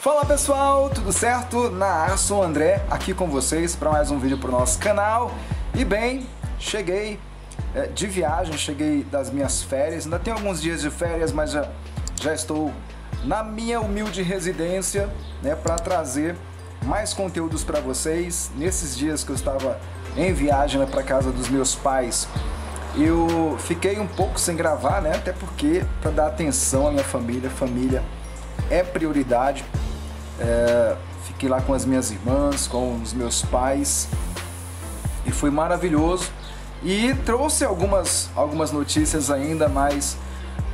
Fala pessoal, tudo certo? Na ar, sou o André, aqui com vocês para mais um vídeo para o nosso canal. E bem, cheguei é, de viagem, cheguei das minhas férias, ainda tenho alguns dias de férias, mas já, já estou na minha humilde residência né, para trazer mais conteúdos para vocês. Nesses dias que eu estava em viagem né, para casa dos meus pais, eu fiquei um pouco sem gravar, né? Até porque para dar atenção à minha família, família é prioridade. É, fiquei lá com as minhas irmãs, com os meus pais e foi maravilhoso. E trouxe algumas, algumas notícias ainda, mas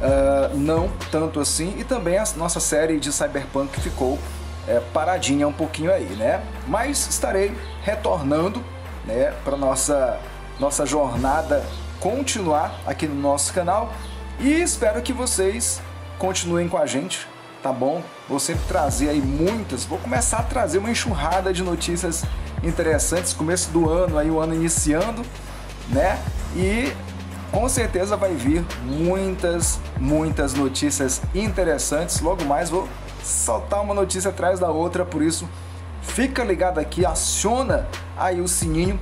uh, não tanto assim. E também a nossa série de Cyberpunk ficou é, paradinha um pouquinho aí, né? Mas estarei retornando né, para nossa nossa jornada continuar aqui no nosso canal e espero que vocês continuem com a gente tá bom? Vou sempre trazer aí muitas, vou começar a trazer uma enxurrada de notícias interessantes, começo do ano, aí o ano iniciando, né? E com certeza vai vir muitas, muitas notícias interessantes. Logo mais vou soltar uma notícia atrás da outra, por isso fica ligado aqui, aciona aí o sininho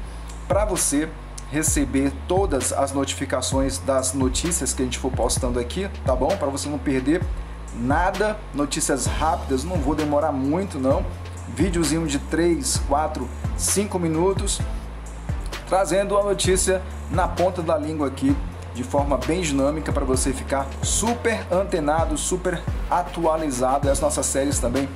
para você receber todas as notificações das notícias que a gente for postando aqui, tá bom? Para você não perder nada, notícias rápidas, não vou demorar muito não. Videozinho de 3, 4, 5 minutos, trazendo a notícia na ponta da língua aqui, de forma bem dinâmica para você ficar super antenado, super atualizado. As nossas séries também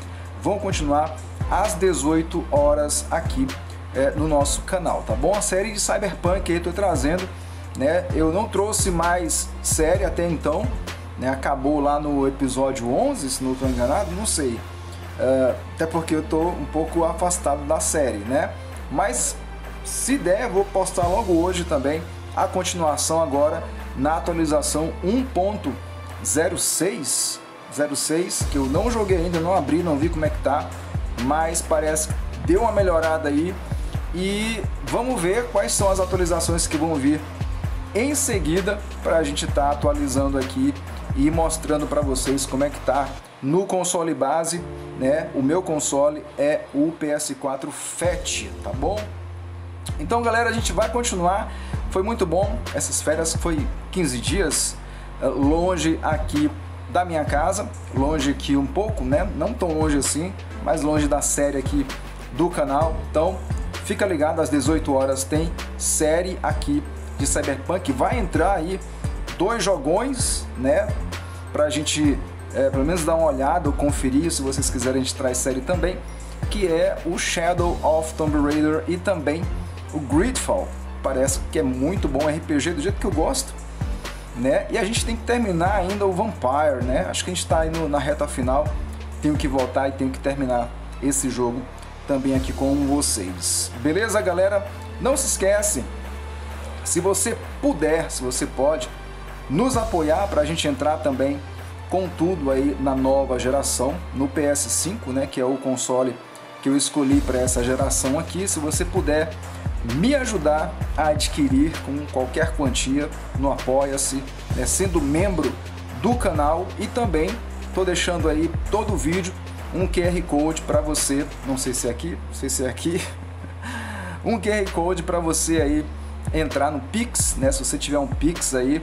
vão continuar às 18 horas aqui é, no nosso canal, tá bom? A série de Cyberpunk aí tô trazendo, né? Eu não trouxe mais série até então, né? Acabou lá no episódio 11, se não estou enganado, não sei. Uh, até porque eu estou um pouco afastado da série, né? Mas se der, vou postar logo hoje também a continuação agora na atualização 1.06 06 que eu não joguei ainda, não abri, não vi como é que tá, mas parece que deu uma melhorada aí e vamos ver quais são as atualizações que vão vir em seguida para a gente estar tá atualizando aqui e mostrando para vocês como é que tá no console base, né? O meu console é o PS4 Fat, tá bom? Então, galera, a gente vai continuar. Foi muito bom. Essas férias foi 15 dias eh, longe aqui da minha casa, longe aqui um pouco, né? Não tão longe assim, mas longe da série aqui do canal. Então, fica ligado às 18 horas tem série aqui de Cyberpunk. Vai entrar aí dois jogões, né? Pra gente é, pelo menos dar uma olhada ou conferir, se vocês quiserem, a gente traz série também, que é o Shadow of Tomb Raider e também o Gridfall. Parece que é muito bom RPG do jeito que eu gosto, né? E a gente tem que terminar ainda o Vampire, né? Acho que a gente está aí na reta final. Tenho que voltar e tenho que terminar esse jogo também aqui com vocês. Beleza, galera? Não se esquece, se você puder, se você pode, nos apoiar para a gente entrar também com tudo aí na nova geração, no PS5, né, que é o console que eu escolhi para essa geração aqui. Se você puder me ajudar a adquirir com qualquer quantia no Apoia-se, né, sendo membro do canal e também estou deixando aí todo o vídeo um QR Code para você, não sei se é aqui, não sei se é aqui, um QR Code para você aí entrar no Pix, né? Se você tiver um Pix aí,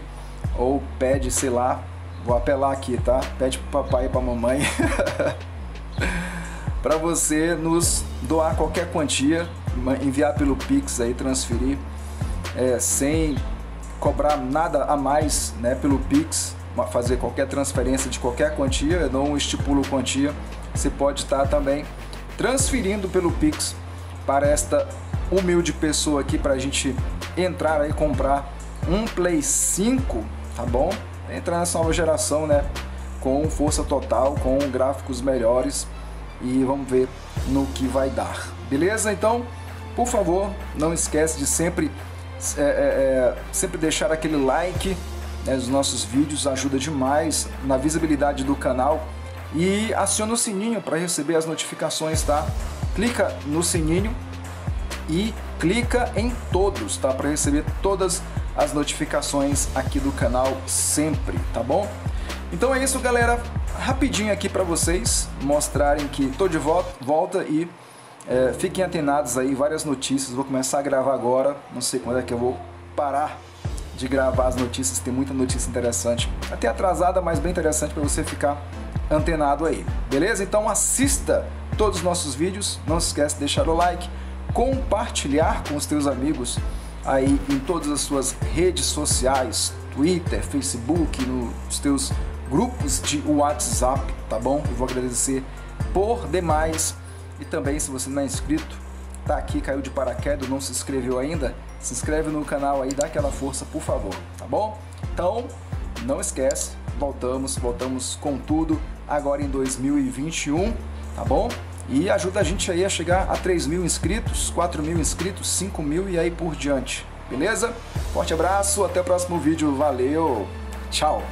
ou pede, sei lá, vou apelar aqui, tá? Pede pro papai e pra mamãe para você nos doar qualquer quantia, enviar pelo Pix aí, transferir é, sem cobrar nada a mais, né? Pelo Pix, fazer qualquer transferência de qualquer quantia, eu não estipulo quantia, você pode estar também transferindo pelo Pix para esta humilde pessoa aqui para a gente entrar aí comprar um Play 5, tá bom? Entrar nessa nova geração, né? Com força total, com gráficos melhores e vamos ver no que vai dar. Beleza? Então, por favor, não esquece de sempre é, é, é, sempre deixar aquele like né, nos nossos vídeos, ajuda demais na visibilidade do canal e aciona o sininho para receber as notificações, tá? Clica no sininho e clica em todos, tá? Para receber todas as notificações aqui do canal sempre, tá bom? Então é isso, galera. rapidinho aqui para vocês mostrarem que tô de volta, volta e é, fiquem antenados aí, várias notícias. Vou começar a gravar agora, não sei quando é que eu vou parar de gravar as notícias, tem muita notícia interessante, até atrasada, mas bem interessante para você ficar antenado aí, beleza? Então assista todos os nossos vídeos, não se esquece de deixar o like, compartilhar com os teus amigos aí em todas as suas redes sociais, Twitter, Facebook, nos teus grupos de WhatsApp, tá bom? Eu vou agradecer por demais. E também, se você não é inscrito, tá aqui, caiu de paraquedas, não se inscreveu ainda, se inscreve no canal aí, dá aquela força, por favor, tá bom? Então, não esquece, voltamos, voltamos com tudo agora em 2021, tá bom? E ajuda a gente aí a chegar a 3 mil inscritos, 4 mil inscritos, 5 mil e aí por diante, beleza? Forte abraço, até o próximo vídeo, valeu, tchau!